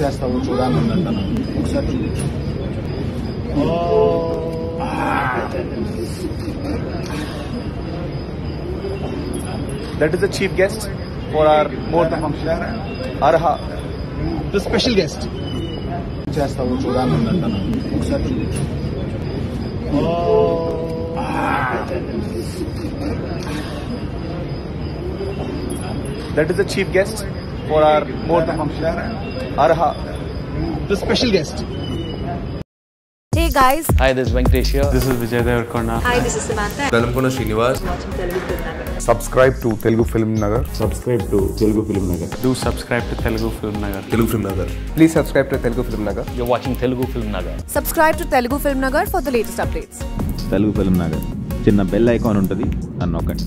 చేస్తావు చూడాలని ఉందంటాను ఒకసారి That is the chief guest for our Muhurta function. Arha, the special guest. చేస్తావు చూడాలని ఉందంటాను ఒకసారి That is the chief guest for our Muhurta function. Arha, the special guest. Hey guys, Hi, this is Venkatesh here. This is Vijay Devarkonda. hi, this is Samantha. Velankonda Srinivas subscribe to Telugu Film Nagar. Subscribe to Telugu Film Nagar. Do subscribe to Telugu Film Nagar. Telugu film Nagar Please subscribe to Telugu Film Nagar. You're watching Telugu Film Nagar. Subscribe to Telugu Film Nagar for the latest updates. Telugu film Nagar చిన్న bell icon ఉంటుంది అని నొక్కండి